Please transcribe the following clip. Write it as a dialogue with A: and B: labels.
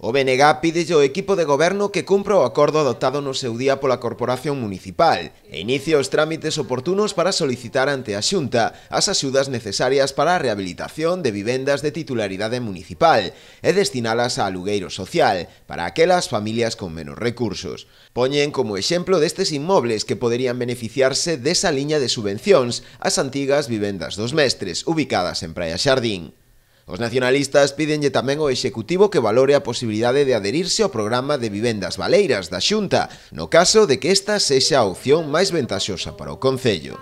A: O BNG pídese ao equipo de goberno que cumpra o acordo adoptado no seu día pola Corporación Municipal e inicie os trámites oportunos para solicitar ante a Xunta as axudas necesarias para a rehabilitación de vivendas de titularidade municipal e destinalas a alugueiro social para aquelas familias con menos recursos. Poñen como exemplo destes inmobles que poderían beneficiarse desa liña de subvencións as antigas vivendas dos mestres ubicadas en Praia Xardín. Os nacionalistas pídenlle tamén ao Executivo que valore a posibilidade de aderirse ao programa de vivendas valeiras da Xunta, no caso de que esta sexa a opción máis ventaxosa para o Concello.